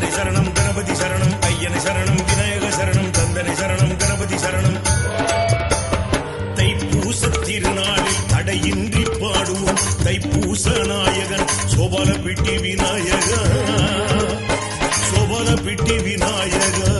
கந்தனை சரணம் கணபதி சரணம் ஐயனை சரணம் விநாயக சரணம் கந்தனை சரணம் கணபதி சரணம். தைப்பூச திருநாளில் தடையின்றி பாடுவோம். தைப்பூச நாயகன் சோபால பிட்டி விநாயகா. சோபால பிட்டி விநாயகா.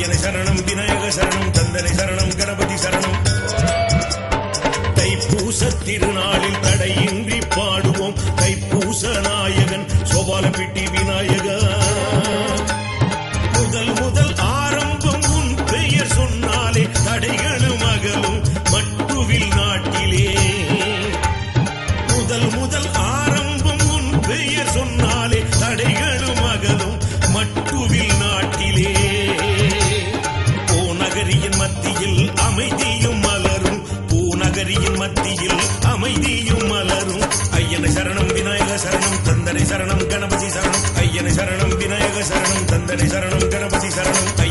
ஐயனை சரணம் விநாயக சரணம் தந்தனை சரணம் கணபதி சரணம். தைப்பூச திருநாளில் தடையின்றி பாடுவோம். தைப்பூச நாயகன் சோபாலப்பிட்டி விநாயகன். அமைதியும் மலரும். ஐயன சரணம் விநாயக சரணம் தந்தனை சரணம் கணபதி சரணம். ஐயன சரணம் விநாயக சரணம் தந்தனை சரணம் கணபதி சரணம்.